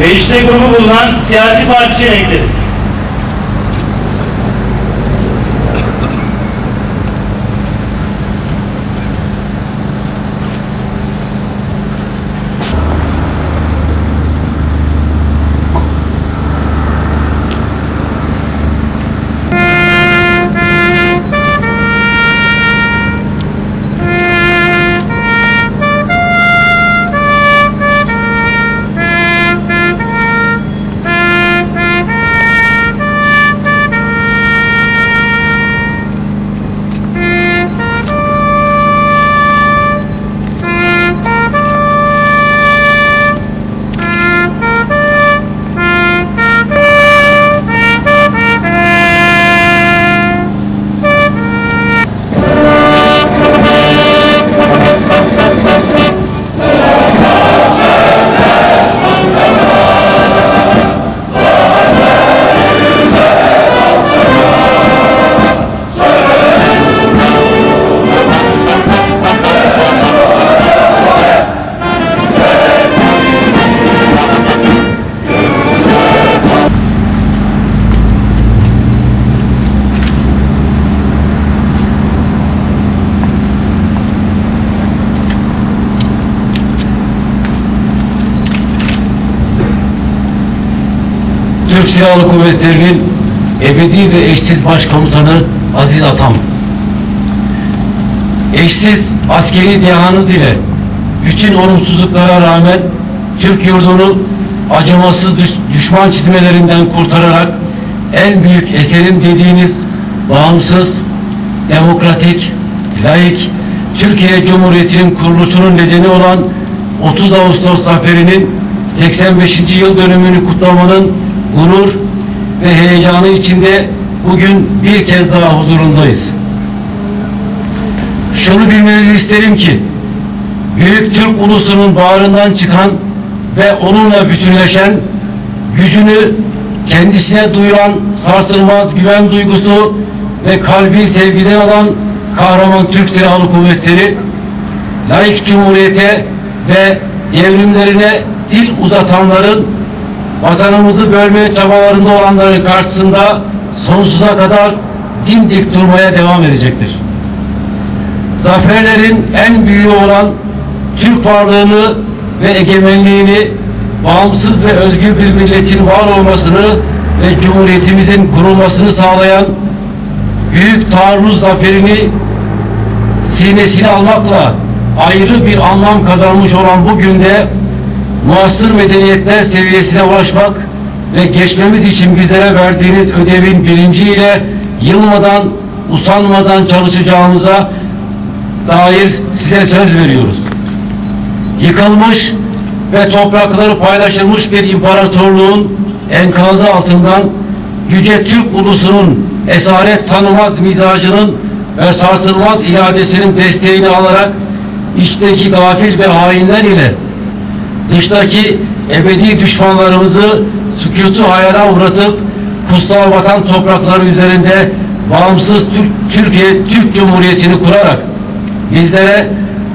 mecliste grubu bulunan siyasi parti çenekleri. Türk Silahlı Kuvvetleri'nin ebedi ve eşsiz başkomutanı Aziz Atam. Eşsiz askeri dehanız ile bütün olumsuzluklara rağmen Türk yurdunu acımasız düş- düşman çizmelerinden kurtararak en büyük eserim dediğiniz bağımsız, demokratik, laik Türkiye Cumhuriyeti'nin kuruluşunun nedeni olan 30 Ağustos zaferinin 85. yıl dönümünü kutlamanın gurur ve heyecanı içinde bugün bir kez daha huzurundayız. Şunu bilmenizi isterim ki Büyük Türk ulusunun bağrından çıkan ve onunla bütünleşen gücünü kendisine duyulan sarsılmaz güven duygusu ve kalbi sevgiden olan kahraman Türk Silahlı Kuvvetleri laik cumhuriyete ve devrimlerine dil uzatanların vatanımızı bölme çabalarında olanların karşısında sonsuza kadar dimdik durmaya devam edecektir. Zaferlerin en büyüğü olan Türk varlığını ve egemenliğini bağımsız ve özgür bir milletin var olmasını ve cumhuriyetimizin kurulmasını sağlayan büyük taarruz zaferini sinesine almakla ayrı bir anlam kazanmış olan bu günde muasır medeniyetler seviyesine ulaşmak ve geçmemiz için bizlere verdiğiniz ödevin bilinciyle yılmadan, usanmadan çalışacağımıza dair size söz veriyoruz. Yıkılmış ve toprakları paylaşılmış bir imparatorluğun enkazı altından yüce Türk ulusunun esaret tanımaz mizacının ve sarsılmaz iradesinin desteğini alarak içteki gafil ve hainler ile dıştaki ebedi düşmanlarımızı sükutu hayala uğratıp kutsal vatan toprakları üzerinde bağımsız Türk, Türkiye Türk Cumhuriyeti'ni kurarak bizlere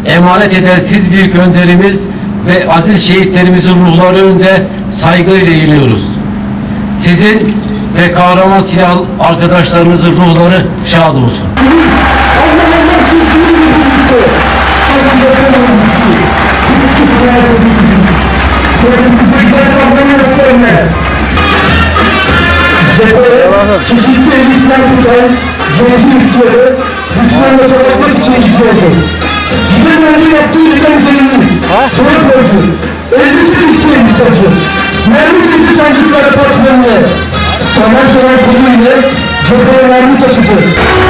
emanet eden siz büyük önderimiz ve aziz şehitlerimizin ruhları önünde saygıyla eğiliyoruz. Sizin ve kahraman silah arkadaşlarınızın ruhları şad olsun. Cepheye çeşitli elimizden tutan genci ülkeleri düşmanla savaşmak için gidiyordu. Giden önce yaptığı yıkan kendini, sonra koydu. Elbise ülkeye muhtacı. Mermi kızı sancıkları patronuna. Saman saman koluyla cepheye mermi taşıdı.